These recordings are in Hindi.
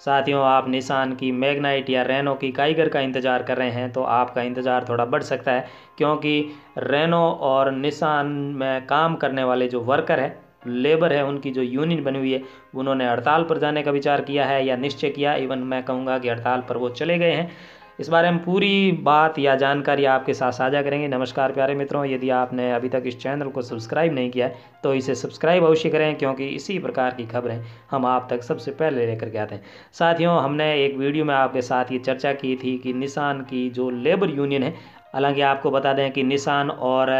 साथियों, आप निशान की मैगनाइट या रेनो की काइगर का इंतज़ार कर रहे हैं तो आपका इंतज़ार थोड़ा बढ़ सकता है, क्योंकि रेनो और निशान में काम करने वाले जो वर्कर है लेबर है, उनकी जो यूनियन बनी हुई है, उन्होंने हड़ताल पर जाने का विचार किया है या निश्चय किया इवन मैं कहूँगा कि हड़ताल पर वो चले गए हैं। इस बारे में पूरी बात या जानकारी आपके साथ साझा करेंगे। नमस्कार प्यारे मित्रों, यदि आपने अभी तक इस चैनल को सब्सक्राइब नहीं किया है तो इसे सब्सक्राइब अवश्य करें, क्योंकि इसी प्रकार की खबरें हम आप तक सबसे पहले लेकर के आते हैं। साथियों, हमने एक वीडियो में आपके साथ ये चर्चा की थी कि निशान की जो लेबर यूनियन है, हालाँकि आपको बता दें कि निशान और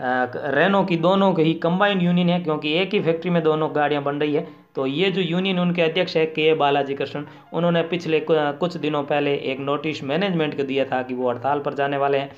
रेनो की दोनों की ही कंबाइंड यूनियन है, क्योंकि एक ही फैक्ट्री में दोनों गाड़ियाँ बन रही है। तो ये जो यूनियन उनके अध्यक्ष है के बालाजी कृष्ण उन्होंने पिछले कुछ दिनों पहले एक नोटिस मैनेजमेंट को दिया था कि वो हड़ताल पर जाने वाले हैं।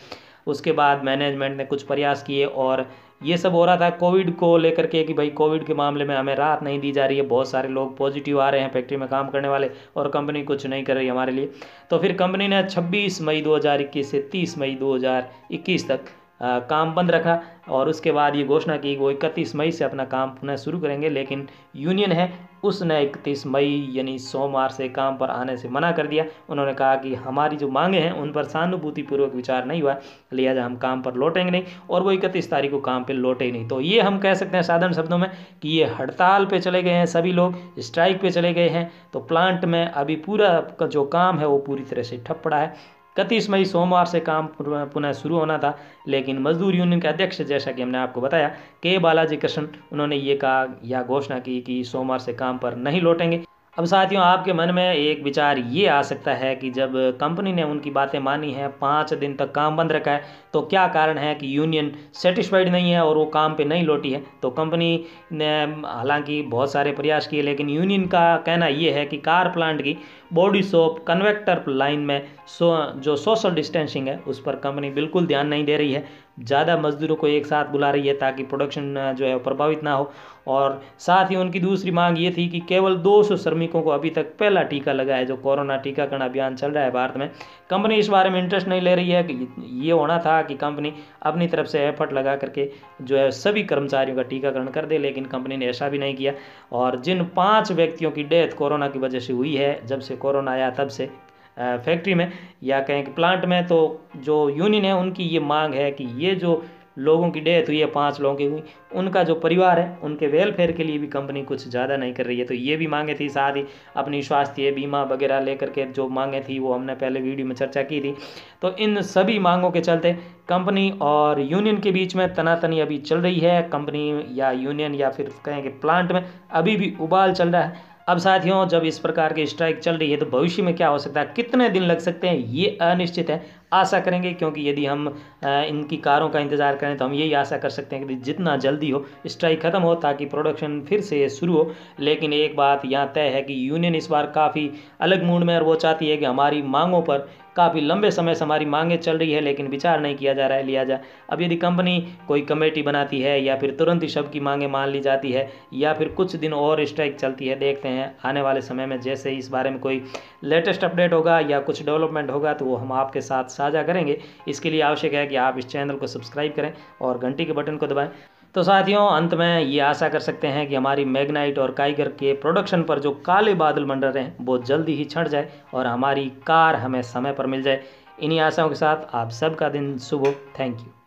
उसके बाद मैनेजमेंट ने कुछ प्रयास किए और ये सब हो रहा था कोविड को लेकर के कि भाई कोविड के मामले में हमें राहत नहीं दी जा रही है, बहुत सारे लोग पॉजिटिव आ रहे हैं फैक्ट्री में काम करने वाले और कंपनी कुछ नहीं कर रही हमारे लिए। तो फिर कंपनी ने 26 मई 2021 से 30 मई 2021 तक काम बंद रखा और उसके बाद ये घोषणा की वो इकतीस मई से अपना काम पुनः शुरू करेंगे, लेकिन यूनियन है, उसने इकतीस मई यानी सोमवार से काम पर आने से मना कर दिया। उन्होंने कहा कि हमारी जो मांगे हैं, उन पर सहानुभूतिपूर्वक विचार नहीं हुआ। लिहाजा हम काम पर लौटेंगे नहीं और वो इकतीस तारीख को काम पर लौटे नहीं। तो ये हम कह सकते हैं साधारण शब्दों में कि ये हड़ताल पर चले गए हैं सभी लोग, स्ट्राइक पर चले गए हैं। तो प्लांट में अभी पूरा जो काम है, वो पूरी तरह से ठप पड़ा है। इकतीस मई सोमवार से काम पुनः शुरू होना था, लेकिन मजदूर यूनियन के अध्यक्ष, जैसा कि हमने आपको बताया, के बालाजी कृष्ण, उन्होंने ये कहा या घोषणा की कि सोमवार से काम पर नहीं लौटेंगे। अब साथियों, आपके मन में एक विचार ये आ सकता है कि जब कंपनी ने उनकी बातें मानी हैं, पाँच दिन तक काम बंद रखा है तो क्या कारण है कि यूनियन सेटिस्फाइड नहीं है और वो काम पे नहीं लौटी है? तो कंपनी ने, हालाँकि बहुत सारे प्रयास किए, लेकिन यूनियन का कहना ये है कि कार प्लांट की बॉडी सोप कन्वेक्टर लाइन में सो, जो सोशल डिस्टेंसिंग है, उस पर कंपनी बिल्कुल ध्यान नहीं दे रही है। ज़्यादा मजदूरों को एक साथ बुला रही है ताकि प्रोडक्शन जो है प्रभावित ना हो। और साथ ही उनकी दूसरी मांग ये थी कि केवल 200 श्रमिकों को अभी तक पहला टीका लगा है, जो कोरोना टीकाकरण अभियान चल रहा है भारत में। कंपनी इस बारे में इंटरेस्ट नहीं ले रही है कि ये होना था कि कंपनी अपनी तरफ़ से एफर्ट लगा करके जो है सभी कर्मचारियों का टीकाकरण कर दे, लेकिन कंपनी ने ऐसा भी नहीं किया। और जिन पाँच व्यक्तियों की डेथ कोरोना की वजह से हुई है, जब से कोरोना आया तब से फैक्ट्री में या कहें कि प्लांट में तो जो यूनियन है उनकी ये मांग है कि ये जो लोगों की डेथ हुई है, पाँच लोगों की हुई, उनका जो परिवार है, उनके वेलफेयर के लिए भी कंपनी कुछ ज़्यादा नहीं कर रही है। तो ये भी मांगे थी, साथ ही अपनी स्वास्थ्य बीमा वगैरह लेकर के जो मांगे थी, वो हमने पहले वीडियो में चर्चा की थी। तो इन सभी मांगों के चलते कंपनी और यूनियन के बीच में तनातनी अभी चल रही है। कंपनी या यूनियन या फिर कहें कि प्लांट में अभी भी उबाल चल रहा है। अब साथियों, जब इस प्रकार की स्ट्राइक चल रही है तो भविष्य में क्या हो सकता है? कितने दिन लग सकते हैं? ये अनिश्चित है। आशा करेंगे, क्योंकि यदि हम इनकी कारों का इंतज़ार करें तो हम यही आशा कर सकते हैं कि जितना जल्दी हो स्ट्राइक ख़त्म हो, ताकि प्रोडक्शन फिर से शुरू हो। लेकिन एक बात यहाँ तय है कि यूनियन इस बार काफ़ी अलग मूड में और वो चाहती है कि हमारी मांगों पर काफ़ी लंबे समय से हमारी मांगें चल रही है, लेकिन विचार नहीं किया जा रहा है, लिया जा। अब यदि कंपनी कोई कमेटी बनाती है, या फिर तुरंत ही सबकी मांगें मान ली जाती है, या फिर कुछ दिन और स्ट्राइक चलती है, देखते हैं आने वाले समय में, जैसे ही इस बारे में कोई लेटेस्ट अपडेट होगा, या कुछ डेवलपमेंट होगा तो वो हम आपके साथ साझा करेंगे। इसके लिए आवश्यक है कि आप इस चैनल को सब्सक्राइब करें और घंटी के बटन को दबाएँ। तो साथियों, अंत में ये आशा कर सकते हैं कि हमारी मैग्नाइट और काइगर के प्रोडक्शन पर जो काले बादल मंडल रहे हैं, वो जल्दी ही छट जाए और हमारी कार हमें समय पर मिल जाए। इन्हीं आशाओं के साथ आप सबका दिन शुभ हो। Thank you.